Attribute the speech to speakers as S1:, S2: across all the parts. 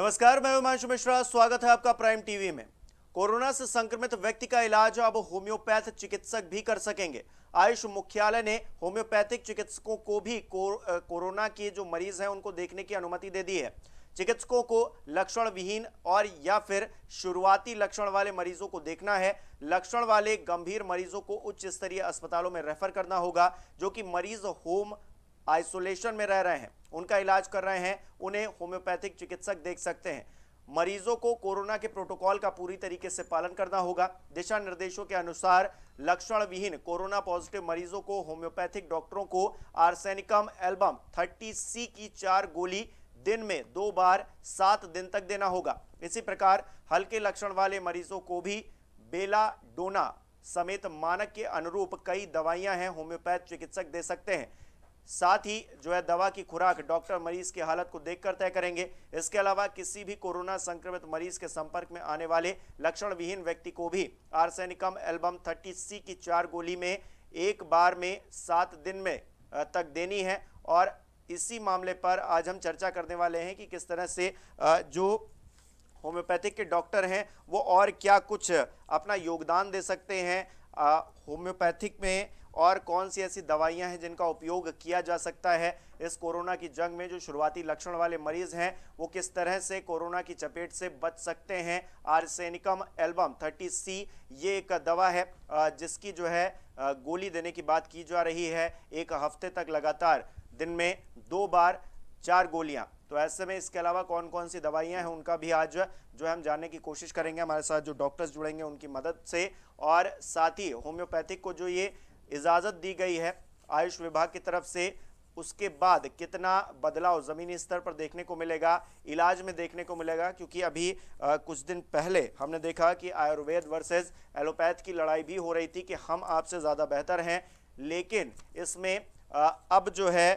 S1: नमस्कार मैं हिमांशु मिश्रा। स्वागत है आपका प्राइम टीवी में। कोरोना से संक्रमित व्यक्ति का इलाज अब होम्योपैथ चिकित्सक भी कर सकेंगे। आयुष मुख्यालय ने होम्योपैथिक चिकित्सकों को भी को, कोरोना के जो मरीज़ हैं उनको देखने की अनुमति दे दी है। चिकित्सकों को लक्षण विहीन और या फिर शुरुआती लक्षण वाले मरीजों को देखना है। लक्षण वाले गंभीर मरीजों को उच्च स्तरीय अस्पतालों में रेफर करना होगा जो कि मरीज़ होम आइसोलेशन में रह रहे हैं, उनका इलाज कर रहे हैं, उन्हें होम्योपैथिक चिकित्सक देख सकते हैं। मरीजों को कोरोना के प्रोटोकॉल का पूरी तरीके से पालन करना होगा। दिशा निर्देशों के अनुसार लक्षण विहीन कोरोना पॉजिटिव मरीजों को होम्योपैथिक डॉक्टरों को आर्सेनिकम एल्बम 30 सी की चार गोली दिन में दो बार, सात दिन तक देना होगा। इसी प्रकार हल्के लक्षण वाले मरीजों को भी बेला डोना समेत मानक के अनुरूप कई दवाइयाँ हैं, होम्योपैथ चिकित्सक दे सकते हैं। साथ ही जो है दवा की खुराक डॉक्टर मरीज़ की हालत को देखकर तय करेंगे। इसके अलावा किसी भी कोरोना संक्रमित मरीज़ के संपर्क में आने वाले लक्षण विहीन व्यक्ति को भी आर्सेनिकम एल्बम 30 सी की चार गोली में एक बार में सात दिन में तक देनी है। और इसी मामले पर आज हम चर्चा करने वाले हैं कि किस तरह से जो होम्योपैथिक के डॉक्टर हैं, वो और क्या कुछ अपना योगदान दे सकते हैं होम्योपैथिक में और कौन सी ऐसी दवाइयाँ हैं जिनका उपयोग किया जा सकता है? इस कोरोना की जंग में जो शुरुआती लक्षण वाले मरीज़ हैं, वो किस तरह से कोरोना की चपेट से बच सकते हैं? आर्सेनिकम एल्बम 30 सी, ये एक दवा है जिसकी जो है गोली देने की बात की जा रही है। एक हफ़्ते तक लगातार, दिन में दो बार चार गोलियाँ। तो ऐसे में इसके अलावा कौन कौन सी दवाइयाँ हैं उनका भी आज जो है हम जानने की कोशिश करेंगे। हमारे साथ जो डॉक्टर्स जुड़ेंगे उनकी मदद से और साथ ही होम्योपैथिक को जो ये इजाज़त दी गई है। आयुष विभाग की तरफ़ से उसके बाद कितना बदलाव ज़मीनी स्तर पर देखने को मिलेगा इलाज में देखने को मिलेगा क्योंकि अभी आ, कुछ दिन पहले हमने देखा कि आयुर्वेद वर्सेस एलोपैथ की लड़ाई भी हो रही थी कि हम आपसे ज़्यादा बेहतर हैं लेकिन इसमें आ, अब जो है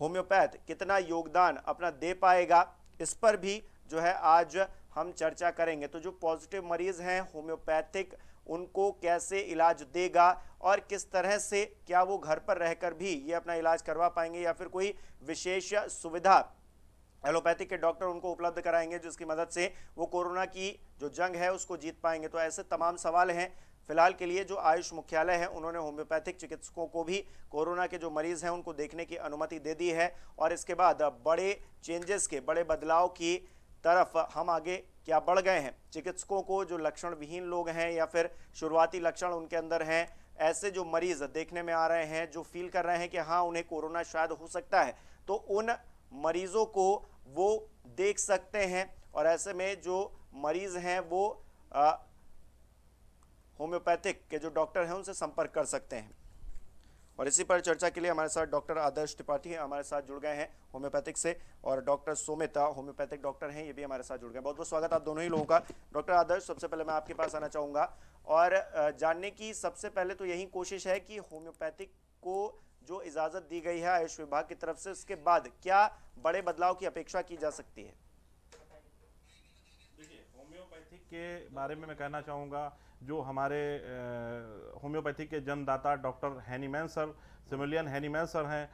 S1: होम्योपैथ कितना योगदान अपना दे पाएगा इस पर भी जो है आज हम चर्चा करेंगे। तो जो पॉजिटिव मरीज़ हैं होम्योपैथिक उनको कैसे इलाज देगा और किस तरह से क्या वो घर पर रहकर भी ये अपना इलाज करवा पाएँगे या फिर कोई विशेष सुविधा एलोपैथिक के डॉक्टर उनको उपलब्ध कराएँगे जिसकी मदद से वो कोरोना की जो जंग है उसको जीत पाएँगे। तो ऐसे तमाम सवाल हैं। फ़िलहाल के लिए जो आयुष मुख्यालय है, उन्होंने होम्योपैथिक चिकित्सकों को भी कोरोना के जो मरीज़ हैं उनको देखने की अनुमति दे दी है और इसके बाद बड़े चेंजेस के, बड़े बदलाव की तरफ़ हम आगे क्या बढ़ गए हैं? चिकित्सकों को जो लक्षण विहीन लोग हैं या फिर शुरुआती लक्षण उनके अंदर हैं, ऐसे जो मरीज़ देखने में आ रहे हैं, जो फील कर रहे हैं कि हाँ उन्हें कोरोना शायद हो सकता है तो उन मरीजों को वो देख सकते हैं और ऐसे में जो मरीज़ हैं वो होम्योपैथिक के जो डॉक्टर हैं, उनसे संपर्क कर सकते हैं। और इसी पर चर्चा के लिए हमारे साथ डॉक्टर आदर्श त्रिपाठी हमारे साथ जुड़ गए हैं होम्योपैथिक से, और डॉक्टर सोमिता, होम्योपैथिक डॉक्टर हैं, ये भी हमारे साथ जुड़ गए बहुत बहुत स्वागत आप दोनों ही लोगों का। डॉक्टर आदर्श, सबसे पहले मैं आपके पास आना चाहूँगा। और जानने की सबसे पहले तो यही कोशिश है कि होम्योपैथिक को जो इजाज़त दी गई है आयुष विभाग की तरफ़ से, उसके बाद क्या बड़े बदलाव की अपेक्षा की जा सकती है?
S2: देखिए, होम्योपैथिक के बारे में मैं कहना चाहूँगा जो हमारे होम्योपैथी के जन्मदाता डॉक्टर हैनीमैन सर सिमिलियन हैनीमैन सर हैं,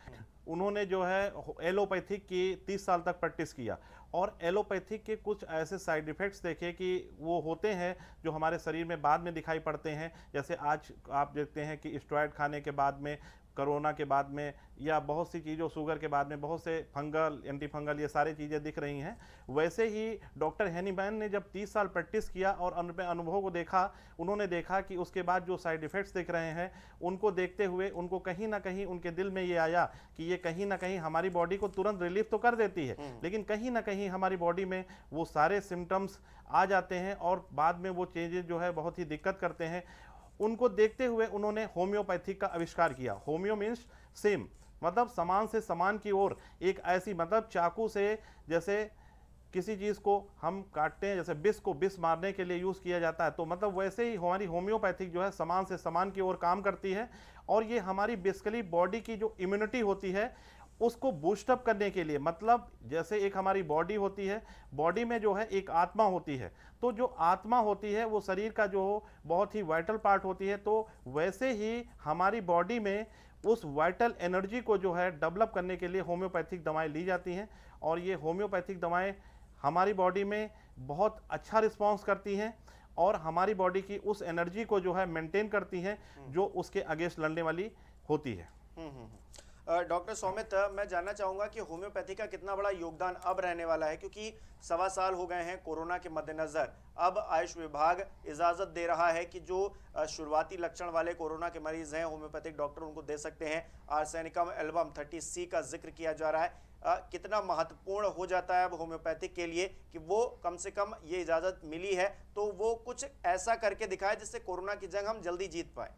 S2: उन्होंने जो है एलोपैथिक की 30 साल तक प्रैक्टिस किया। और एलोपैथिक के कुछ ऐसे साइड इफ़ेक्ट्स देखे कि वो होते हैं जो हमारे शरीर में बाद में दिखाई पड़ते हैं। जैसे आज आप देखते हैं कि स्टोयड खाने के बाद में कोरोना के बाद में या बहुत सी चीज़ों शुगर के बाद में बहुत से फंगल एंटी फंगल ये सारी चीज़ें दिख रही हैं वैसे ही डॉक्टर हैनीबैन ने जब 30 साल प्रैक्टिस किया और अनुभव को देखा उन्होंने देखा कि उसके बाद जो साइड इफ़ेक्ट्स दिख रहे हैं उनको देखते हुए उनको कहीं ना कहीं उनके दिल में ये आया कि ये कहीं ना कहीं हमारी बॉडी को तुरंत रिलीफ तो कर देती है हम्म। लेकिन कहीं ना कहीं हमारी बॉडी में वो सारे सिम्टम्स आ जाते हैं और बाद में वो चेंजेस जो है बहुत ही दिक्कत करते हैं उनको देखते हुए उन्होंने होम्योपैथिक का आविष्कार किया। होम्यो मीन्स सेम मतलब समान से समान की ओर, एक ऐसी मतलब चाकू से जैसे किसी चीज़ को हम काटते हैं, जैसे बिस को बिस मारने के लिए यूज़ किया जाता है तो मतलब वैसे ही हमारी होम्योपैथिक जो है समान से समान की ओर काम करती है। और ये हमारी बेसिकली बॉडी की जो इम्यूनिटी होती है उसको बूस्टअप करने के लिए। मतलब जैसे एक हमारी बॉडी होती है बॉडी में जो है एक आत्मा होती है। तो जो आत्मा होती है वो शरीर का जो बहुत ही वाइटल पार्ट होती है। तो वैसे ही हमारी बॉडी में उस वाइटल एनर्जी को जो है डेवलप करने के लिए होम्योपैथिक दवाएँ ली जाती हैं। और ये होम्योपैथिक दवाएँ हमारी बॉडी में बहुत अच्छा रिस्पॉन्स करती हैं और हमारी बॉडी की उस एनर्जी को जो है मेंटेन करती हैं जो उसके अगेंस्ट लड़ने वाली होती है।
S1: डॉक्टर सौमित मैं जानना चाहूँगा कि होम्योपैथी का कितना बड़ा योगदान अब रहने वाला है क्योंकि सवा साल हो गए हैं कोरोना के मद्देनजर। अब आयुष विभाग इजाज़त दे रहा है कि जो शुरुआती लक्षण वाले कोरोना के मरीज़ हैं होम्योपैथिक डॉक्टर उनको दे सकते हैं। आर्सेनिकम एल्बम थर्टी सी का ज़िक्र किया जा रहा है। अ, कितना महत्वपूर्ण हो जाता है अब होम्योपैथिक के लिए कि वो कम से कम ये इजाज़त मिली है तो वो कुछ ऐसा करके दिखाए जिससे कोरोना की जंग हम जल्दी जीत पाए।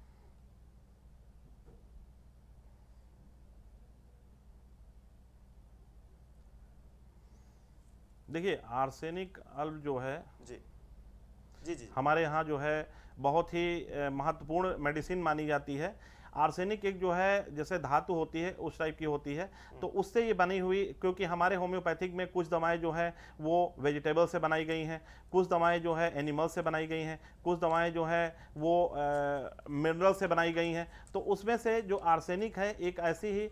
S2: देखिए आर्सेनिक अल्ब जो है
S1: जी। जी जी।
S2: हमारे यहाँ जो है बहुत ही महत्वपूर्ण मेडिसिन मानी जाती है। आर्सेनिक एक जो है जैसे धातु होती है उस टाइप की होती है। तो उससे ये बनी हुई क्योंकि हमारे होम्योपैथिक में कुछ दवाएँ जो है वो वेजिटेबल से बनाई गई हैं कुछ दवाएँ जो है एनिमल से बनाई गई हैं कुछ दवाएँ जो है वो मिनरल से बनाई गई हैं। तो उसमें से जो आर्सेनिक है एक ऐसी ही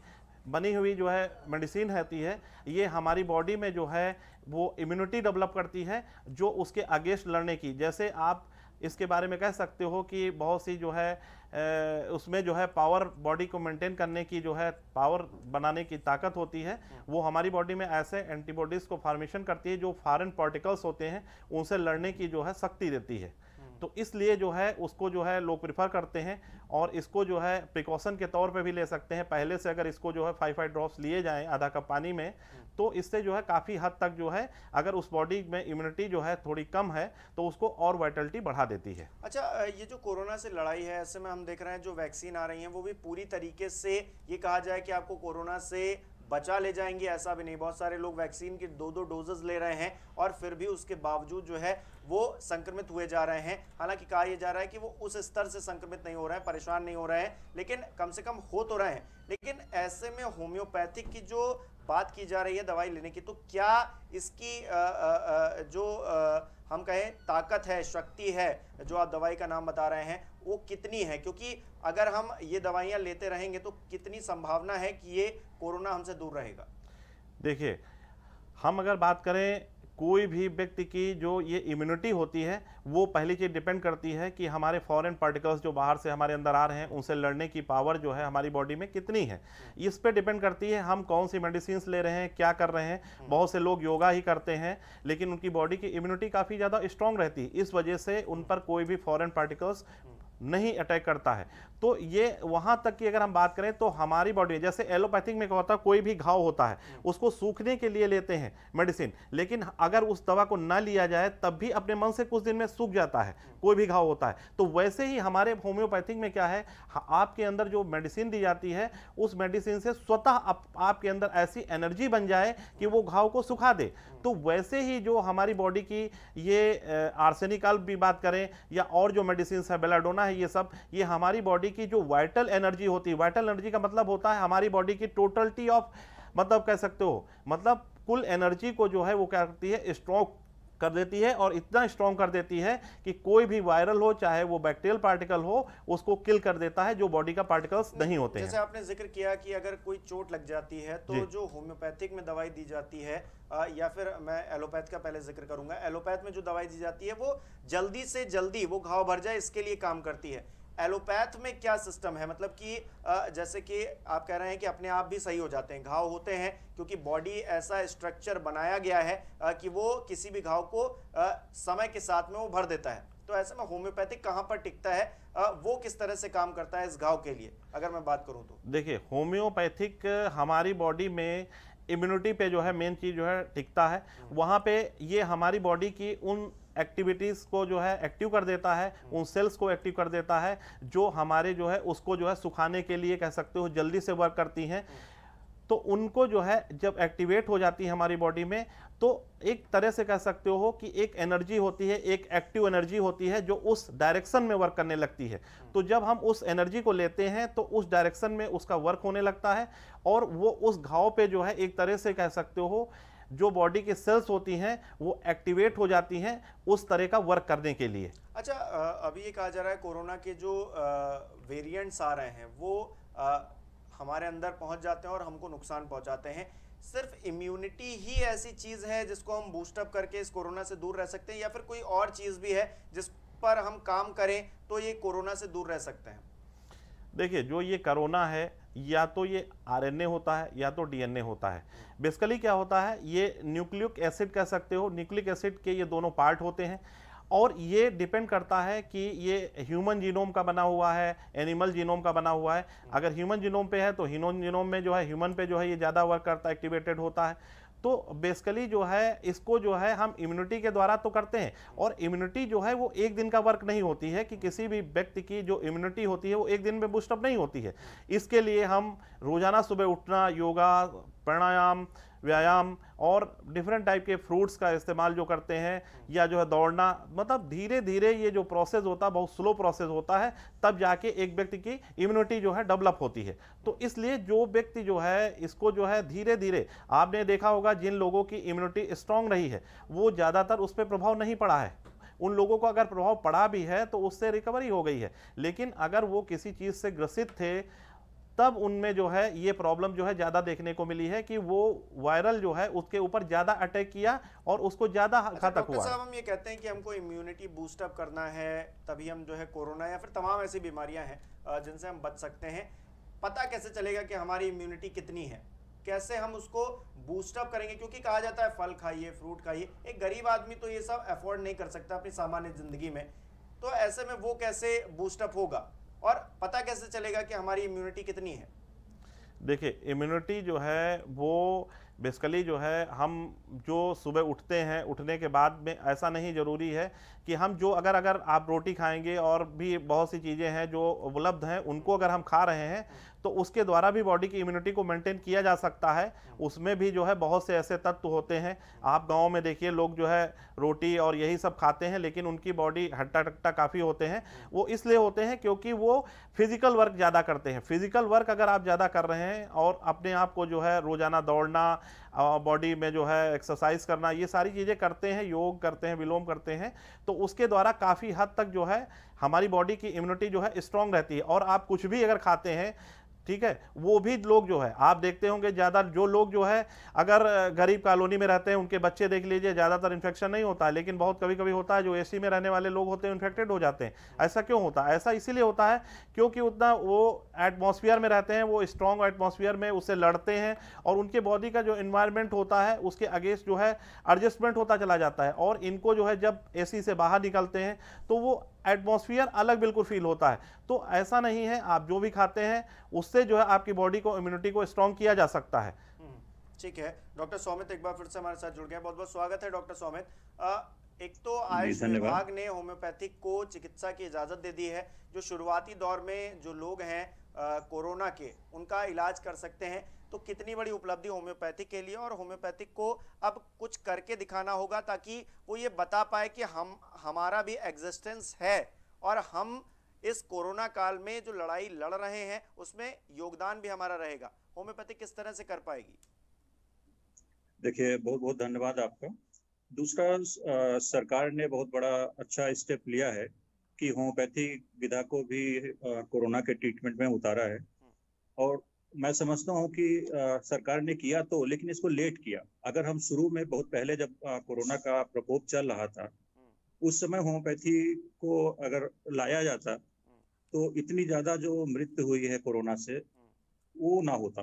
S2: बनी हुई जो है मेडिसिन रहती है ये हमारी बॉडी में जो है वो इम्यूनिटी डेवलप करती है जो उसके अगेंस्ट लड़ने की। जैसे आप इसके बारे में कह सकते हो कि बहुत सी जो है अ, उसमें जो है पावर बॉडी को मेंटेन करने की जो है पावर बनाने की ताकत होती है वो हमारी बॉडी में ऐसे एंटीबॉडीज़ को फॉर्मेशन करती है जो फॉरेन पार्टिकल्स होते हैं उनसे लड़ने की जो है शक्ति देती है। तो इसलिए जो है, उसको जो है लोग प्रिफर करते हैं और इसको जो है प्रिकॉशन के तौर पे भी ले सकते हैं। पहले से अगर इसको जो है फाइव फाइव ड्रॉप्स लिए जाएँ आधा कप पानी में तो इससे जो है काफ़ी हद तक जो है, अगर उस बॉडी में इम्यूनिटी जो है थोड़ी कम है तो उसको और वाइटलिटी बढ़ा देती है।
S1: अच्छा ये जो कोरोना से लड़ाई है, ऐसे में हम देख रहे हैं जो वैक्सीन आ रही है, वो भी पूरी तरीके से, ये कहा जाए कि आपको कोरोना से बचा ले जाएँगी ऐसा भी नहीं। बहुत सारे लोग वैक्सीन के दो दो डोजेज ले रहे हैं और फिर भी उसके बावजूद जो है वो संक्रमित हुए जा रहे हैं। हालाँकि कहा यह जा रहा है कि वो उस स्तर से संक्रमित नहीं हो रहे हैं परेशान नहीं हो रहे हैं लेकिन कम से कम हो तो रहे हैं। लेकिन ऐसे में होम्योपैथिक की जो बात की जा रही है दवाई लेने की तो क्या इसकी अ, अ, अ, जो अ, हम कहें ताकत है शक्ति है जो आप दवाई का नाम बता रहे हैं वो कितनी है? क्योंकि अगर हम ये दवाइयाँ लेते रहेंगे तो कितनी संभावना है कि ये कोरोना हमसे दूर रहेगा।
S2: देखिए हम अगर बात करें कोई भी व्यक्ति की जो ये इम्यूनिटी होती है वो पहली चीज़ डिपेंड करती है कि हमारे फॉरेन पार्टिकल्स जो बाहर से हमारे अंदर आ रहे हैं उनसे लड़ने की पावर जो है हमारी बॉडी में कितनी है। इस पे डिपेंड करती है हम कौन सी मेडिसिन ले रहे हैं क्या कर रहे हैं। बहुत से लोग योगा ही करते हैं लेकिन उनकी बॉडी की इम्यूनिटी काफ़ी ज़्यादा स्ट्रांग रहती है। इस वजह से उन पर कोई भी फॉरन पार्टिकल्स नहीं अटैक करता है। तो ये वहाँ तक की अगर हम बात करें तो हमारी बॉडी जैसे एलोपैथिक में क्या होता है, कोई भी घाव होता है, उसको सूखने के लिए लेते हैं मेडिसिन लेकिन अगर उस दवा को ना लिया जाए, तब भी अपने मन से कुछ दिन में सूख जाता है। कोई भी घाव होता है। तो वैसे ही हमारे होम्योपैथिक में क्या है? आपके अंदर जो मेडिसिन दी जाती है उस मेडिसिन से स्वतः आप, आपके अंदर ऐसी एनर्जी बन जाए कि वो घाव को सुखा दे। तो वैसे ही जो हमारी बॉडी की ये आर्सेनिकल भी बात करें या और जो मेडिसिन है बेलाडोना है ये सब ये हमारी बॉडी की जो वाइटल एनर्जी होती है वाइटल एनर्जी का मतलब होता है हमारी बॉडी की टोटलिटी ऑफ़ मतलब कह सकते हो मतलब कुल एनर्जी को जो है वो क्या करती है स्ट्रॉन्ग कर देती है और इतना स्ट्रॉन्ग कर देती है कि कोई भी वायरल हो चाहे वो बैक्टीरियल पार्टिकल हो उसको किल कर देता है जो बॉडी का पार्टिकल्स नहीं होते
S1: जैसे
S2: हैं।
S1: आपने ज़िक्र किया कि अगर कोई चोट लग जाती है तो
S2: जो।
S1: होम्योपैथिक में दवाई दी जाती है या फिर मैं एलोपैथ का पहले ज़िक्र करूँगा एलोपैथ में जो दवाई दी जाती है वो जल्दी से जल्दी वो घाव भर जाए इसके लिए काम करती है। एलोपैथ में क्या सिस्टम है? मतलब कि जैसे कि आप कह रहे हैं कि अपने आप भी सही हो जाते हैं घाव होते हैं क्योंकि बॉडी ऐसा स्ट्रक्चर बनाया गया है कि वो किसी भी घाव को समय के साथ में वो भर देता है। तो ऐसे में होम्योपैथिक कहाँ पर टिकता है? वो किस तरह से काम करता है इस घाव के लिए? अगर मैं बात करूँ तो।
S2: देखिए होम्योपैथिक हमारी बॉडी में इम्यूनिटी पे जो है मेन चीज़ जो है टिकता है। वहाँ पे ये हमारी बॉडी की उन एक्टिविटीज़ को जो है एक्टिव कर देता है, उन सेल्स को एक्टिव कर देता है, जो हमारे जो है उसको जो है सुखाने के लिए कह सकते हो जल्दी से वर्क करती हैं। तो उनको जो है जब एक्टिवेट हो जाती है हमारी बॉडी में तो एक तरह से कह सकते हो कि एक एनर्जी होती है, एक एक्टिव एनर्जी होती है, जो उस डायरेक्शन में वर्क करने लगती है। तो जब हम उस एनर्जी को लेते हैं तो उस डायरेक्शन में उसका वर्क होने लगता है, और वो उस घाव पे जो है एक तरह से कह सकते हो जो बॉडी की सेल्स होती हैं वो एक्टिवेट हो जाती हैं उस तरह का वर्क करने के लिए।
S1: अच्छा अभी ये कहा जा रहा है कोरोना के जो वेरिएंट्स आ रहे हैं वो अ, हमारे अंदर पहुँच जाते हैं और हमको नुकसान पहुंचाते हैं। सिर्फ़ इम्यूनिटी ही ऐसी चीज़ है जिसको हम बूस्टअप करके इस कोरोना से दूर रह सकते हैं या फिर कोई और चीज़ भी है जिस पर हम काम करें तो ये कोरोना से दूर रह सकते हैं?
S2: देखिए जो ये कोरोना है या तो ये आरएनए होता है या तो डीएनए होता है। बेसिकली क्या होता है, ये न्यूक्लिक एसिड कह सकते हो, न्यूक्लिक एसिड के ये दोनों पार्ट होते हैं और ये डिपेंड करता है कि ये ह्यूमन जीनोम का बना हुआ है, एनिमल जीनोम का बना हुआ है। अगर ह्यूमन जीनोम पे है तो ह्यूमन जीनोम में जो है, ह्यूमन पे जो है ये ज़्यादा वर्क करता है एक्टिवेटेड होता है। तो बेसिकली जो है, इसको जो है हम इम्यूनिटी के द्वारा तो करते हैं। और इम्यूनिटी जो है, वो एक दिन का वर्क नहीं होती है कि किसी भी व्यक्ति की जो इम्यूनिटी होती है, वो एक दिन में बूस्टअप नहीं होती है। इसके लिए हम रोज़ाना सुबह उठना, योगा, प्राणायाम व्यायाम और डिफरेंट टाइप के फ्रूट्स का इस्तेमाल जो करते हैं या जो है दौड़ना मतलब धीरे धीरे ये जो प्रोसेस होता है बहुत स्लो प्रोसेस होता है, तब जाके एक व्यक्ति की इम्यूनिटी जो है डेवलप होती है। तो इसलिए जो व्यक्ति जो है, इसको जो है धीरे धीरे आपने देखा होगा जिन लोगों की इम्यूनिटी स्ट्रांग रही है, वो ज़्यादातर उस पर प्रभाव नहीं पड़ा है। उन लोगों को अगर प्रभाव पड़ा भी है तो उससे रिकवरी हो गई है। लेकिन अगर वो किसी चीज़ से ग्रसित थे तब उनमें जो है ये प्रॉब्लम जो है ज़्यादा देखने को मिली है कि वो वायरल जो है उसके ऊपर ज़्यादा अटैक किया और उसको ज़्यादा
S1: अच्छा,
S2: घातक हुआ।
S1: साहब हम ये कहते हैं कि हमको इम्यूनिटी बूस्टअप करना है तभी हम जो है कोरोना या फिर तमाम ऐसी बीमारियाँ हैं जिनसे हम बच सकते हैं। पता कैसे चलेगा कि हमारी इम्यूनिटी कितनी है? कैसे हम उसको बूस्टअप करेंगे? क्योंकि कहा जाता है फल खाइए फ्रूट खाइए। एक गरीब आदमी तो ये सब अफोर्ड नहीं कर सकता अपनी सामान्य ज़िंदगी में। तो ऐसे में वो कैसे बूस्टअप होगा? और पता कैसे चलेगा कि हमारी इम्यूनिटी कितनी है?
S2: देखिए इम्यूनिटी जो है, वो बेसिकली जो है, हम जो सुबह उठते हैं, उठने के बाद में ऐसा नहीं ज़रूरी है कि हम जो अगर अगर आप रोटी खाएँगे और भी बहुत सी चीज़ें हैं जो उपलब्ध हैं, उनको अगर हम खा रहे हैं तो उसके द्वारा भी बॉडी की इम्यूनिटी को मेंटेन किया जा सकता है। उसमें भी जो है बहुत से ऐसे तत्व होते हैं। आप गाँव में देखिए, लोग जो है रोटी और यही सब खाते हैं, लेकिन उनकी बॉडी हट्टा टट्टा काफ़ी होते हैं। वो इसलिए होते हैं क्योंकि वो फ़िज़िकल वर्क ज़्यादा करते हैं। फ़िज़िकल वर्क अगर आप ज़्यादा कर रहे हैं और अपने आप को जो है रोज़ाना दौड़ना बॉडी में जो है एक्सरसाइज करना, ये सारी चीज़ें करते हैं, योग करते हैं, विलोम करते हैं तो उसके द्वारा काफ़ी हद तक जो है हमारी बॉडी की इम्यूनिटी जो है स्ट्रांग रहती है। और आप कुछ भी अगर खाते हैं ठीक है? वो भी लोग जो है, आप देखते होंगे ज़्यादा जो लोग जो है, अगर गरीब कॉलोनी में रहते हैं, उनके बच्चे देख लीजिए, ज़्यादातर इन्फेक्शन नहीं होता है लेकिन बहुत कभी कभी होता है, जो एसी में रहने वाले लोग होते हैं इन्फेक्टेड हो जाते हैं। ऐसा क्यों होता है? ऐसा इसीलिए होता है, क्योंकि उतना वो एटमोसफियर में रहते हैं, वो स्ट्रॉन्ग एटमोसफियर में उससे लड़ते हैं, और उनके बॉडी का जो इन्वायरमेंट होता है, उसके अगेंस्ट जो है एडजस्टमेंट होता चला जाता है। और इनको जो है, जब एसी से बाहर निकलते हैं तो वो एटमॉस्फेयर अलग बिल्कुल फील होता है। तो ऐसा नहीं है आप जो भी खाते हैं उससे जो है आपकी बॉडी को इम्यूनिटी को स्ट्रॉन्ग किया जा सकता है। हम्म,
S1: ठीक है। डॉक्टर सौमित एक बार फिर से हमारे साथ जुड़ गए बहुत बहुत स्वागत है डॉक्टर सौमित। एक तो आयुष विभाग ने होम्योपैथिक को चिकित्सा की इजाज़त दे दी है। जो शुरुआती दौर में जो लोग हैं कोरोना के उनका इलाज कर सकते हैं। तो कितनी बड़ी उपलब्धि होम्योपैथिक के लिए और होम्योपैथिक को अब कुछ करके दिखाना होगा ताकि वो ये बता पाए कि हम हमारा भी एग्जिस्टेंस है। और हम इस कोरोना काल में जो लड़ाई लड़ रहे हैं उसमें योगदान भी हमारा रहेगा। होम्योपैथिक किस तरह से कर पाएगी?
S3: देखिए बहुत बहुत धन्यवाद आपका। दूसरा आ, सरकार ने बहुत बड़ा अच्छा स्टेप लिया है कि होम्योपैथी विधा को भी कोरोना के ट्रीटमेंट में उतारा है। हम्म। और मैं समझता हूँ कि आ, सरकार ने किया तो लेकिन इसको लेट किया। अगर हम शुरू में बहुत पहले जब आ, कोरोना का प्रकोप चल रहा था उस समय होम्योपैथी को अगर लाया जाता तो इतनी ज़्यादा जो मृत्यु हुई है कोरोना से वो ना होता।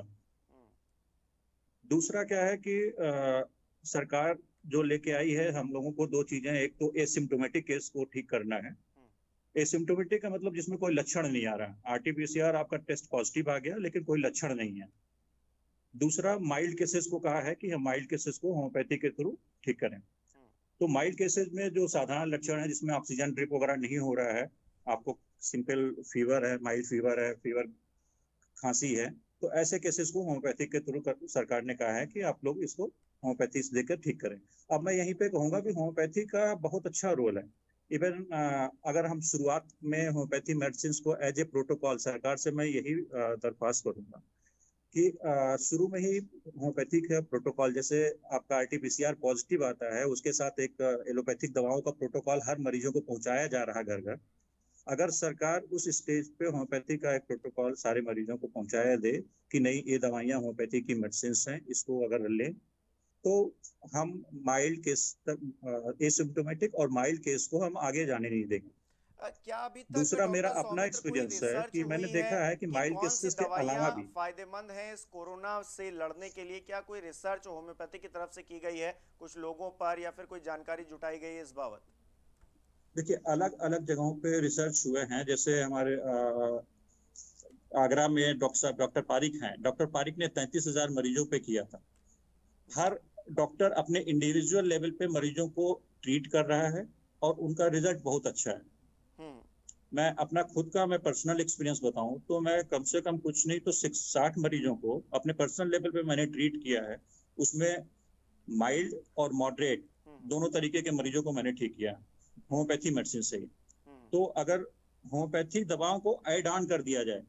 S3: दूसरा क्या है कि आ, सरकार जो लेके आई है हम लोगों को दो चीज़ें एक तो एसिम्टोमेटिक केस को ठीक करना है। एसिम्टोमेटिक का मतलब जिसमें कोई लक्षण नहीं आ रहा। आरटीपीसीआर आपका टेस्ट पॉजिटिव आ गया, लेकिन कोई लक्षण नहीं है। दूसरा माइल्ड केसेस को कहा है कि हम माइल्ड केसेस को होम्योपैथी के थ्रू ठीक करें। तो माइल्ड केसेस में जो साधारण लक्षण है, जिसमें ऑक्सीजन ड्रिप वगैरह नहीं हो रहा है, आपको सिंपल फीवर है माइल्ड फीवर है फीवर खांसी है तो ऐसे केसेस को होम्योपैथी के थ्रू सरकार ने कहा है कि आप लोग इसको होम्योपैथी से देकर ठीक करें। अब मैं यहीं पे कहूँगा कि होम्योपैथी का बहुत अच्छा रोल है। इवन uh, अगर हम शुरुआत में होम्योपैथी मेडिसिन को एज ए प्रोटोकॉल सरकार से मैं यही uh, दरख्वास्त करूँगा कि uh, शुरू में ही होम्योपैथी का प्रोटोकॉल जैसे आपका आर टी पॉजिटिव आता है उसके साथ एक एलोपैथिक दवाओं का प्रोटोकॉल हर मरीजों को पहुँचाया जा रहा घर घर। अगर सरकार उस स्टेज पे होम्योपैथी का एक प्रोटोकॉल सारे मरीजों को पहुँचाया दे कि नहीं ये दवाइयाँ होम्योपैथी की मेडिसिन हैं इसको अगर लें तो हम माइल्ड केस तक एसिम्टोमेटिक और माइल्ड केस को हम आगे जाने नहीं देंगे।
S1: क्या अभी तक
S3: दूसरा मेरा अपना एक्सपीरियंस है कि मैंने देखा है कि माइल्ड केसेस के अलावा भी।
S1: फ़ायदेमंद है इस कोरोना से लड़ने के लिए? क्या कोई रिसर्च होम्योपैथी की तरफ़ से की गई है? कुछ लोगों पर या फिर कोई जानकारी जुटाई गई है इस बाबत?
S3: देखिए अलग अलग जगहों पे रिसर्च हुए हैं। जैसे हमारे आगरा में डॉक्टर साहब डॉक्टर पारिक हैं। डॉक्टर पारिक ने तैतीस हज़ार मरीजों पे किया था। हर डॉक्टर अपने इंडिविजुअल लेवल पे मरीजों को ट्रीट कर रहा है और उनका रिज़ल्ट बहुत अच्छा है हम्म। मैं अपना खुद का मैं पर्सनल एक्सपीरियंस बताऊँ तो मैं कम से कम कुछ नहीं तो सिक्स साठ मरीजों को अपने पर्सनल लेवल पे मैंने ट्रीट किया है उसमें माइल्ड और मॉडरेट हम्म। दोनों तरीके के मरीजों को मैंने ठीक किया होम्योपैथी मेडिसिन से ही हम्म। तो अगर होम्योपैथी दवाओं को एड ऑन कर दिया जाए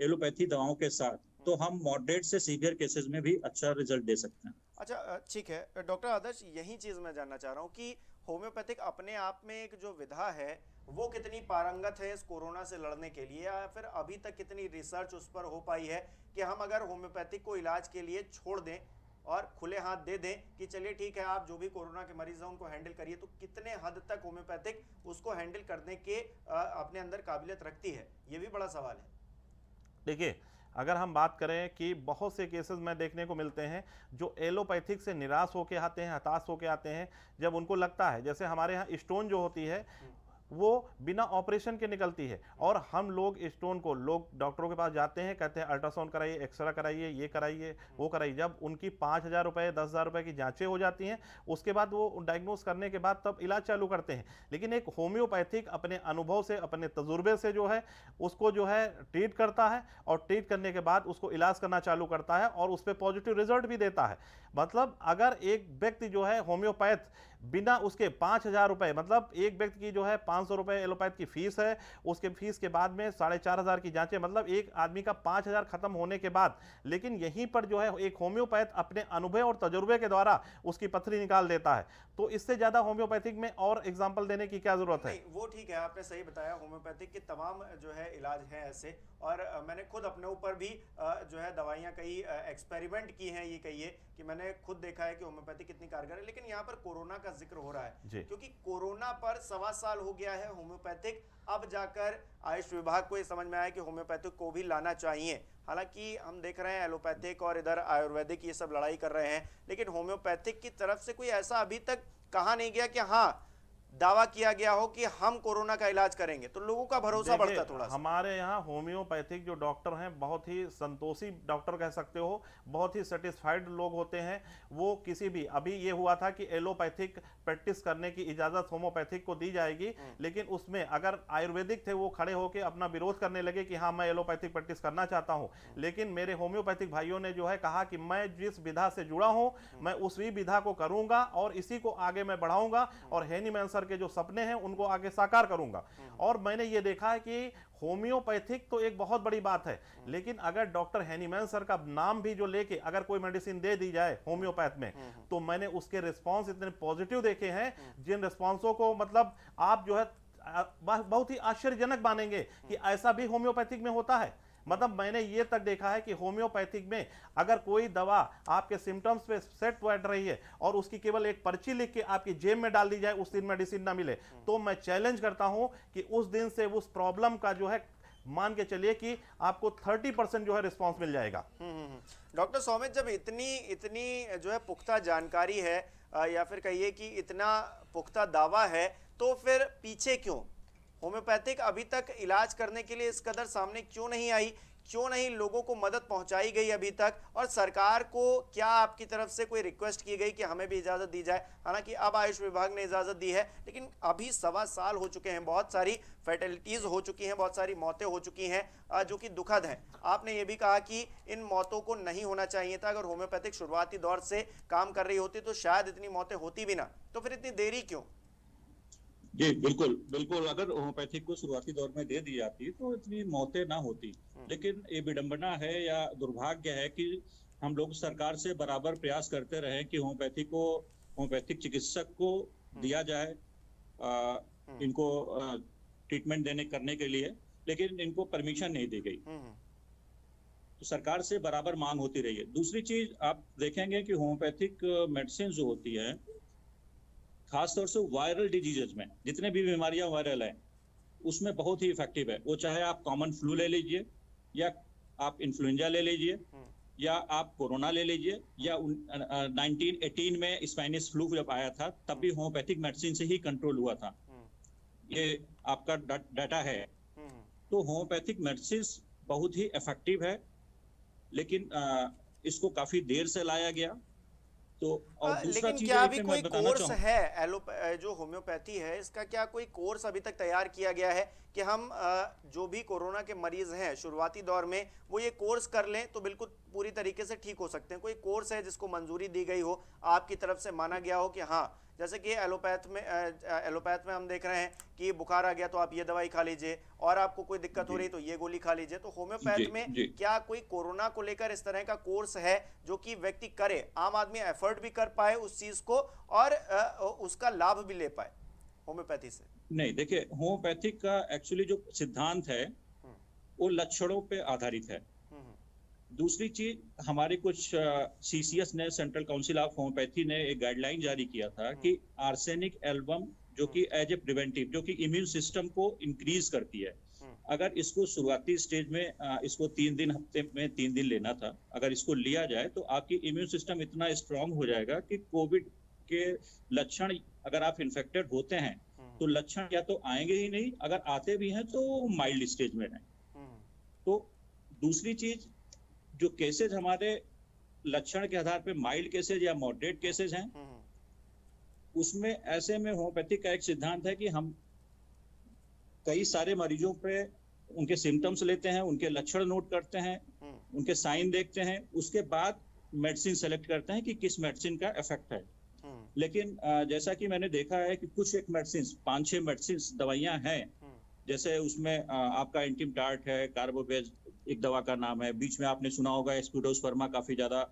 S3: एलोपैथी दवाओं के साथ तो हम मॉडरेट से सीवियर केसेस में भी अच्छा रिज़ल्ट दे सकते हैं
S1: अच्छा ठीक है। डॉक्टर आदर्श, यही चीज़ मैं जानना चाह रहा हूँ कि होम्योपैथिक अपने आप में एक जो विधा है, वो कितनी पारंगत है इस कोरोना से लड़ने के लिए? या फिर अभी तक कितनी रिसर्च उस पर हो पाई है कि हम अगर होम्योपैथिक को इलाज के लिए छोड़ दें और खुले हाथ दे दें कि चलिए ठीक है, आप जो भी कोरोना के मरीज़ हैं, उनको हैंडल करिए तो कितने हद तक होम्योपैथिक उसको हैंडल करने के अपने अंदर काबिलियत रखती है? ये भी बड़ा सवाल है।
S2: देखिए अगर हम बात करें कि बहुत से केसेस में देखने को मिलते हैं, जो एलोपैथिक से निराश होकर आते हैं, हताश होकर आते हैं, जब उनको लगता है, जैसे हमारे यहाँ स्टोन जो होती है वो बिना ऑपरेशन के निकलती है। और हम लोग स्टोन को, लोग डॉक्टरों के पास जाते हैं, कहते हैं, अल्ट्रासाउंड कराइए, एक्सरे कराइए, ये कराइए, वो कराइए। जब उनकी पाँच हज़ार रुपये, दस हज़ार रुपये की जांचें हो जाती हैं, उसके बाद वो डायग्नोस करने के बाद तब इलाज चालू करते हैं। लेकिन एक होम्योपैथिक अपने अनुभव से, अपने तजुर्बे से जो है, उसको जो है ट्रीट करता है और ट्रीट करने के बाद उसको इलाज करना चालू करता है और उस पर पॉजिटिव रिज़ल्ट भी देता है। मतलब अगर एक व्यक्ति जो है होम्योपैथ बिना उसके पाँच हज़ार रुपये मतलब एक व्यक्ति की जो है पाँच सौ रुपये एलोपैथ की फ़ीस है, उसके फ़ीस के बाद में साढ़े चार हज़ार की जांचें मतलब एक आदमी का पाँच हज़ार खत्म होने के बाद, लेकिन यहीं पर जो है एक होम्योपैथ अपने अनुभव और तजुर्बे के द्वारा उसकी पथरी निकाल देता है। तो इससे ज़्यादा होम्योपैथिक में और एग्ज़ाम्पल देने की क्या ज़रूरत है?
S1: वो ठीक है, आपने सही बताया होम्योपैथिक के तमाम जो है इलाज हैं ऐसे। और मैंने खुद अपने ऊपर भी जो है दवाइयाँ कई एक्सपेरिमेंट की हैं ये कहिए कि मैंने खुद देखा है कि होम्योपैथी कितनी कारगर है। लेकिन यहाँ पर कोरोना का ज़िक्र हो रहा है। क्योंकि कोरोना पर सवा साल हो गया है होम्योपैथिक। अब जाकर आयुष विभाग को ये समझ में आया कि होम्योपैथिक को भी लाना चाहिए। हालाँकि हम देख रहे हैं एलोपैथिक और इधर आयुर्वेदिक ये सब लड़ाई कर रहे हैं। लेकिन होम्योपैथिक की तरफ़ से कोई ऐसा अभी तक कहा नहीं गया कि हाँ दावा किया गया हो कि हम कोरोना का इलाज करेंगे तो लोगों का भरोसा बढ़ता थोड़ा
S2: हमारे यहाँ होम्योपैथिक जो डॉक्टर हैं बहुत ही संतोषी डॉक्टर कह सकते हो बहुत ही सेटिस्फाइड लोग होते हैं वो किसी भी अभी ये हुआ था कि एलोपैथिक प्रैक्टिस करने की इजाज़त होम्योपैथिक को दी जाएगी हम्म। लेकिन उसमें अगर आयुर्वेदिक थे वो खड़े होकर अपना विरोध करने लगे कि हाँ मैं एलोपैथिक प्रैक्टिस करना चाहता हूँ हम्म। लेकिन मेरे होम्योपैथिक भाइयों ने जो है कहा कि मैं जिस विधा से जुड़ा हूँ हम्म। मैं उसी विधा को करूँगा और इसी को आगे मैं बढ़ाऊँगा और हैनी मैंसर के जो सपने हैं, उनको आगे साकार करूँगा। और मैंने ये देखा है कि होम्योपैथिक तो एक बहुत बड़ी बात है, लेकिन अगर डॉक्टर हैनीमैन सर का नाम भी जो लेके अगर कोई मेडिसिन दे दी जाए होम्योपैथ में तो मैंने उसके रिस्पॉन्स इतने पॉजिटिव देखे हैं, जिन रिस्पॉन्सों को मतलब आप जो है बहुत ही आश्चर्यजनक मानेंगे कि ऐसा भी होम्योपैथिक में होता है। मतलब मैंने ये तक देखा है कि होम्योपैथिक में अगर कोई दवा आपके सिम्टम्स पे सेट बैठ रही है और उसकी केवल एक पर्ची लिख के आपकी जेब में डाल दी जाए उस दिन मेडिसिन ना मिले तो मैं चैलेंज करता हूँ कि उस दिन से उस प्रॉब्लम का जो है मान के चलिए कि आपको 30 परसेंट जो है रिस्पॉन्स मिल जाएगा।
S1: हम्म, हम्म, हम्म। डॉक्टर सौमित जब इतनी इतनी जो है पुख्ता जानकारी है या फिर कहिए कि इतना पुख्ता दावा है तो फिर पीछे क्यों? होम्योपैथिक अभी तक इलाज करने के लिए इस कदर सामने क्यों नहीं आई? क्यों नहीं लोगों को मदद पहुंचाई गई अभी तक? और सरकार को क्या आपकी तरफ़ से कोई रिक्वेस्ट की गई कि हमें भी इजाज़त दी जाए? हालाँकि अब आयुष विभाग ने इजाज़त दी है, लेकिन अभी सवा साल हो चुके हैं, बहुत सारी फैटलिटीज़ हो चुकी हैं, बहुत सारी मौतें हो चुकी हैं जो कि दुखद हैं। आपने ये भी कहा कि इन मौतों को नहीं होना चाहिए था, अगर होम्योपैथिक शुरुआती दौर से काम कर रही होती तो शायद इतनी मौतें होती भी ना। तो फिर इतनी देरी क्यों?
S3: जी बिल्कुल बिल्कुल अगर होम्योपैथिक को शुरुआती दौर में दे दी जाती तो इतनी मौतें ना होती हम्म। लेकिन ये विडंबना है या दुर्भाग्य है कि हम लोग सरकार से बराबर प्रयास करते रहे कि होम्योपैथी को होम्योपैथिक चिकित्सक को हम्म। दिया जाए आ, हम्म। इनको ट्रीटमेंट देने करने के लिए लेकिन इनको परमिशन नहीं दी गई तो सरकार से बराबर मांग होती रही है दूसरी चीज़ आप देखेंगे कि होम्योपैथिक मेडिसिन जो होती है खासतौर से वायरल डिजीजेज में जितने भी बीमारियाँ वायरल हैं उसमें बहुत ही इफ़ेक्टिव है। वो चाहे आप कॉमन फ्लू ले लीजिए या आप इन्फ्लुएंजा ले लीजिए
S1: हम्म,
S3: या आप कोरोना ले लीजिए या नाइनटीन एटीन में स्पेनिश फ्लू जब आया था तब भी होम्योपैथिक मेडिसिन से ही कंट्रोल हुआ था।
S1: हम्म,
S3: ये आपका डाटा है।
S1: हम्म, हम्म।
S3: तो होम्योपैथिक मेडिसिन बहुत ही इफ़ेक्टिव है लेकिन अ, इसको काफ़ी देर से लाया गया। तो और
S1: आ,
S3: दूसरा
S1: लेकिन क्या अभी कोई कोर्स है एलो जो होम्योपैथी है इसका क्या कोई कोर्स अभी तक तैयार किया गया है कि हम जो भी कोरोना के मरीज़ हैं शुरुआती दौर में वो ये कोर्स कर लें तो बिल्कुल पूरी तरीके से ठीक हो सकते हैं। कोई कोर्स है जिसको मंजूरी दी गई हो आपकी तरफ़ से माना गया हो कि हाँ जैसे कि एलोपैथ में एलोपैथ में हम देख रहे हैं कि बुखार आ गया तो आप ये दवाई खा लीजिए और आपको कोई दिक्कत हो। रही तो ये गोली खा लीजिए तो होम्योपैथ में
S3: जी।
S1: क्या कोई कोरोना को लेकर इस तरह का कोर्स है जो कि व्यक्ति करे आम आदमी एफर्ट भी कर पाए उस चीज़ को और उसका लाभ भी ले पाए होम्योपैथी से
S3: नहीं देखिए होम्योपैथिक का एक्चुअली जो सिद्धांत है वो लक्षणों पे आधारित है
S1: हम्म, हम्म,
S3: दूसरी चीज़ हमारे कुछ सीसीएस ने सेंट्रल काउंसिल ऑफ़ होम्योपैथी ने एक गाइडलाइन जारी किया था कि आर्सेनिक एल्बम जो कि एज ए प्रिवेंटिव जो कि इम्यून सिस्टम को इंक्रीज करती है।
S1: हम्म।
S3: अगर इसको शुरुआती स्टेज में इसको तीन दिन हफ़्ते में तीन दिन लेना था अगर इसको लिया जाए तो आपकी इम्यून सिस्टम इतना स्ट्रांग हो जाएगा कि कोविड के लक्षण अगर आप इन्फेक्टेड होते हैं
S1: हम्म,
S3: तो लक्षण या तो आएँगे ही नहीं अगर आते भी हैं तो माइल्ड स्टेज में हैं
S1: हम्म,
S3: तो दूसरी चीज़ जो केसेज हमारे लक्षण के आधार पे माइल्ड केसेज या मॉडरेट केसेज हैं
S1: हम्म,
S3: उसमें ऐसे में होम्योपैथिक का एक सिद्धांत है कि हम कई सारे मरीजों पे उनके सिम्टम्स लेते हैं उनके लक्षण नोट करते हैं
S1: हम्म,
S3: उनके साइन देखते हैं उसके बाद मेडिसिन सेलेक्ट करते हैं कि किस मेडिसिन का इफ़ेक्ट है।
S1: हम्म,
S3: लेकिन जैसा कि मैंने देखा है कि कुछ एक मेडिसिन पाँच छह मेडिसिन दवाइयाँ हैं
S1: हम्म,
S3: जैसे उसमें आपका एंटीम टार्ट है कार्बोवेज एक दवा का नाम है। बीच में आपने सुना होगा स्पीडोस्पर्मा काफ़ी ज़्यादा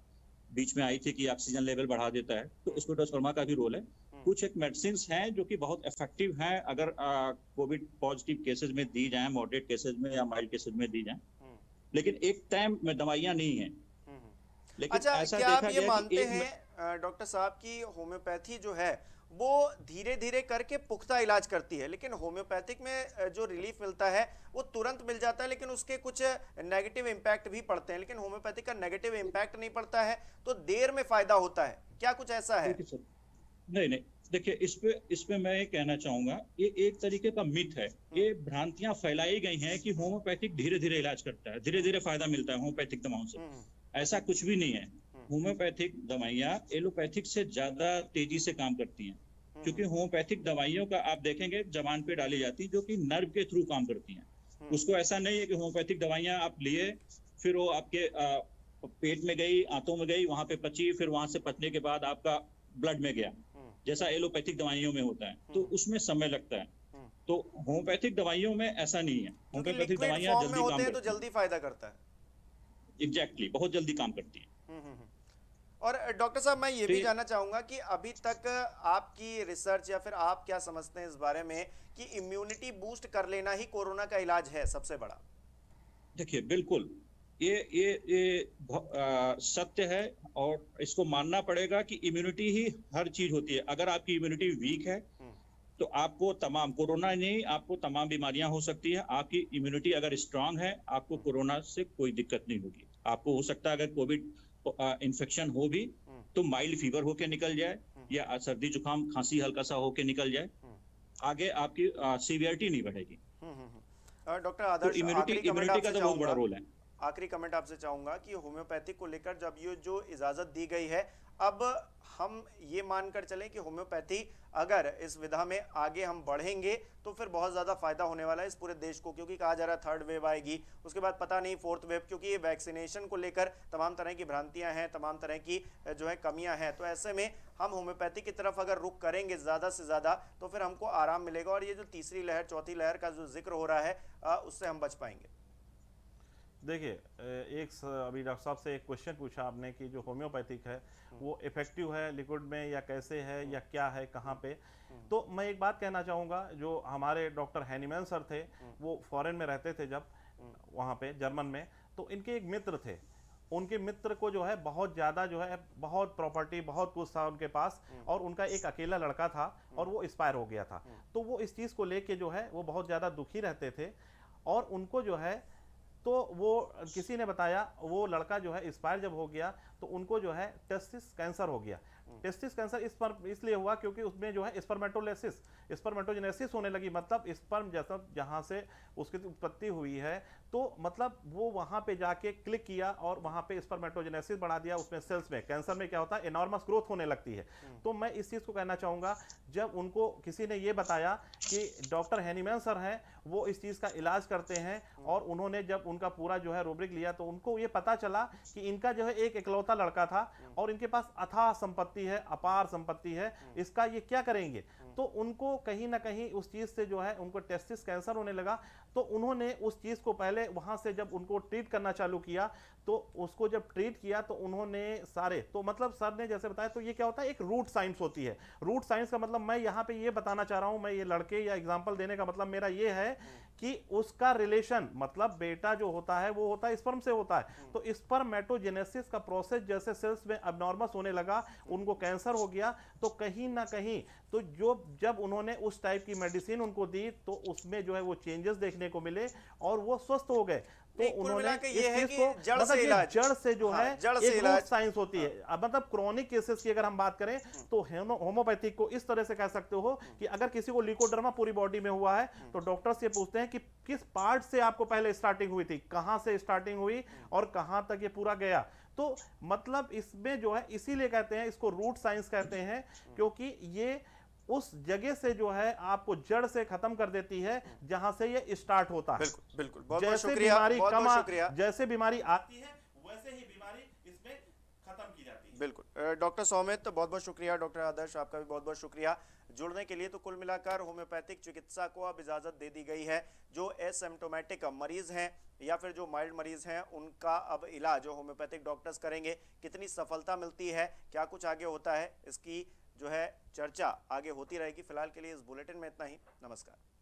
S3: बीच में आई थी कि ऑक्सीजन लेवल बढ़ा देता है। तो स्पीडोस्पर्मा का भी रोल है। कुछ एक मेडिसिन हैं जो कि बहुत इफ़ेक्टिव हैं अगर कोविड पॉजिटिव केसेज में दी जाए मॉडरेट केसेज में या माइल्ड केसेज में दी जाएँ।
S1: हम्म,
S3: लेकिन एक टाइम में दवाइयाँ नहीं हैं।
S1: हम्म, हम्म।
S3: लेकिन
S1: अच्छा
S3: ऐसा
S1: क्या आप ये मानते हैं डॉक्टर साहब की होम्योपैथी जो है वो धीरे धीरे करके पुख्ता इलाज करती है। लेकिन होम्योपैथिक में जो रिलीफ मिलता है वो तुरंत मिल जाता है लेकिन उसके कुछ नेगेटिव इम्पैक्ट भी पड़ते हैं। लेकिन होम्योपैथिक का नेगेटिव इम्पैक्ट नहीं पड़ता है तो देर में फ़ायदा होता है। क्या कुछ ऐसा है?
S3: नहीं नहीं देखिए इस पे इस पे मैं ये कहना चाहूँगा ये एक तरीके का मिथ है। ये भ्रांतियाँ फैलाई गई हैं कि होम्योपैथिक धीरे धीरे इलाज करता है धीरे धीरे फ़ायदा मिलता है होम्योपैथिक दवाओं से।
S1: हम्म,
S3: ऐसा कुछ भी नहीं है। होम्योपैथिक दवाइयाँ एलोपैथिक से ज़्यादा तेज़ी से काम करती हैं।
S1: हम्म,
S3: क्योंकि होम्योपैथिक दवाइयों का आप देखेंगे जबान पे डाली जाती है जो कि नर्व के थ्रू काम करती हैं।
S1: हम्म,
S3: उसको ऐसा नहीं है कि होम्योपैथिक दवाइयाँ आप लिए फिर वो आपके पेट में गई आंतों में गई वहाँ पे पची फिर वहाँ से पचने के बाद आपका ब्लड में गया
S1: हम्म,
S3: जैसा एलोपैथिक दवाइयों में होता है। तो
S1: हम्म।
S3: उसमें समय लगता है।
S1: हम्म।
S3: तो होम्योपैथिक दवाइयों में ऐसा नहीं है। होम्योपैथिक दवाइयाँ जल्दी काम
S1: हैं तो
S3: करती
S1: जल्दी फ़ायदा करता है।
S3: एग्जैक्टली बहुत जल्दी काम करती हैं।
S1: हम्म, हम्म, हम्म। और डॉक्टर साहब मैं ये भी जानना चाहूँगा कि अभी तक आपकी रिसर्च या फिर आप क्या समझते हैं इस बारे में कि इम्यूनिटी बूस्ट कर लेना ही कोरोना का इलाज है सबसे बड़ा?
S3: देखिए बिल्कुल। ये ये ये आ, सत्य है और इसको मानना पड़ेगा कि इम्यूनिटी ही हर चीज़ होती है। अगर आपकी इम्यूनिटी वीक है
S1: हम्म।
S3: तो आपको तमाम कोरोना नहीं आपको तमाम बीमारियाँ हो सकती है। आपकी इम्यूनिटी अगर स्ट्रांग है आपको कोरोना से कोई दिक्कत नहीं होगी। आपको हो सकता है अगर कोविड इन्फेक्शन हो भी
S1: हम्म।
S3: तो माइल्ड फीवर होके निकल जाए
S1: हम्म।
S3: या सर्दी जुकाम खांसी हल्का सा होके निकल जाए
S1: हम्म।
S3: आगे आपकी सीवियरिटी नहीं बढ़ेगी
S1: डॉक्टर
S3: तो
S1: आदर्श
S3: इम्यूनिटी इम्यूनिटी का तो बहुत बड़ा रोल है
S1: आखिरी कमेंट आपसे चाहूँगा कि होम्योपैथिक को लेकर जब ये जो इजाज़त दी गई है अब हम ये मानकर चलें कि होम्योपैथी, अगर इस विधा में आगे हम बढ़ेंगे तो फिर बहुत ज़्यादा फ़ायदा होने वाला है इस पूरे देश को, क्योंकि कहा जा रहा है थर्ड वेव आएगी। उसके बाद पता नहीं फोर्थ वेव क्योंकि ये वैक्सीनेशन को लेकर तमाम तरह की भ्रांतियाँ हैं, तमाम तरह की जो है कमियाँ हैं। तो ऐसे में हम होम्योपैथी की तरफ़ अगर रुख करेंगे ज़्यादा से ज़्यादा तो फिर हमको आराम मिलेगा और ये जो तीसरी लहर, चौथी लहर का जो ज़िक्र हो रहा है उससे हम बच पाएँगे।
S2: देखिए एक अभी डॉक्टर साहब से एक क्वेश्चन पूछा आपने कि जो होम्योपैथिक है वो इफ़ेक्टिव है लिक्विड में या कैसे है या क्या है कहाँ पे? तो मैं एक बात कहना चाहूँगा जो हमारे डॉक्टर हैनीमैन सर थे वो फॉरेन में रहते थे जब वहाँ पे जर्मन में तो इनके एक मित्र थे। उनके मित्र को जो है बहुत ज़्यादा जो है बहुत प्रॉपर्टी बहुत कुछ था उनके पास और उनका एक अकेला लड़का था और वो एक्सपायर हो गया था। तो वो इस चीज़ को लेके जो है वो बहुत ज़्यादा दुखी रहते थे और उनको जो है तो वो, किसी ने बताया, वो लड़का जो है एक्सपायर जब हो गया तो उनको जो है टेस्टिस कैंसर हो गया। टेस्टिस कैंसर इस पर इसलिए हुआ क्योंकि उसमें जो है स्पर्मेटोलेसिस स्पर्मेटोजेनेसिस होने लगी। मतलब स्पर्म जैसा जहाँ से उसकी उत्पत्ति हुई है तो मतलब वो वहाँ पे जाके क्लिक किया और वहाँ पे स्पर्मेटोजेनेसिस बढ़ा दिया उसमें सेल्स में। कैंसर में क्या होता है एनॉर्मस ग्रोथ होने लगती है। तो मैं इस चीज़ को कहना चाहूँगा जब उनको किसी ने ये बताया कि डॉक्टर हैनीमैन सर हैं वो इस चीज़ का इलाज करते हैं और उन्होंने जब उनका पूरा जो है रूब्रिक लिया तो उनको ये पता चला कि इनका जो है एक इकलौता लड़का था और इनके पास अथाह संपत्ति है अपार संपत्ति है इसका ये क्या करेंगे? तो उनको कहीं ना कहीं उस चीज़ से जो है उनको टेस्टिस कैंसर होने लगा। तो उन्होंने उस चीज़ को पहले वहाँ से जब उनको ट्रीट करना चालू किया तो उसको जब ट्रीट किया तो उन्होंने सारे तो मतलब सर ने जैसे बताया तो ये क्या होता है, एक रूट साइंस होती है। रूट साइंस का मतलब मैं यहाँ पे ये बताना चाह रहा हूँ, मैं ये लड़के या एग्ज़ाम्पल देने का मतलब मेरा ये है कि उसका रिलेशन मतलब बेटा जो होता है, वो होता है स्पर्म से होता है। तो स्पर्मेटोजेनेसिस का प्रोसेस जैसे सेल्स में अबनॉर्मस होने लगा, उनको कैंसर हो गया तो कहीं ना कहीं तो जो, जब उन्होंने उस टाइप की मेडिसिन उनको दी तो उसमें जो है वो चेंजेस देखने को मिले और वो स्वस्थ हो गए। तो उन्होंने
S1: ये है कि जड़
S2: मतलब
S1: से इलाज।
S2: जड़ से जो
S1: हाँ,
S2: है
S1: जड़ से इलाज।
S2: साइंस होती है। अब मतलब क्रॉनिक केसेस की अगर हम बात करें तो होम्योपैथिक को इस तरह से कह सकते हो कि अगर किसी को लिकोडर्मा पूरी बॉडी में हुआ है तो डॉक्टर्स ये पूछते हैं कि किस पार्ट से आपको पहले स्टार्टिंग हुई थी कहाँ से स्टार्टिंग हुई और कहाँ तक ये पूरा गया। तो मतलब इसमें जो है इसीलिए कहते हैं इसको रूट साइंस कहते हैं। क्योंकि ये उस जगह से जो है आपको जड़ से खत्म कर देती है जहाँ से ये स्टार्ट होता है।
S1: बिल्कुल बिल्कुल। बहुत बहुत
S2: जैसे
S1: शुक्रिया
S2: बीमारी
S1: बहुत
S2: कम
S1: बहुत
S2: जैसे बीमारी आती है वैसे ही बीमारी इसमें खत्म की जाती है।
S1: बिल्कुल। डॉक्टर सौमित बहुत बहुत शुक्रिया। डॉक्टर आदर्श आपका भी बहुत बहुत शुक्रिया। जुड़ने के लिए तो कुल मिलाकर होम्योपैथिक चिकित्सा को अब इजाज़त दे दी गई है। जो एसिम्टोमेटिक मरीज़ हैं या फिर जो माइल्ड मरीज़ हैं उनका अब इलाज होम्योपैथिक डॉक्टर्स करेंगे। कितनी सफलता मिलती है क्या कुछ आगे होता है इसकी जो है चर्चा आगे होती रहेगी। फ़िलहाल के लिए इस बुलेटिन में इतना ही। नमस्कार।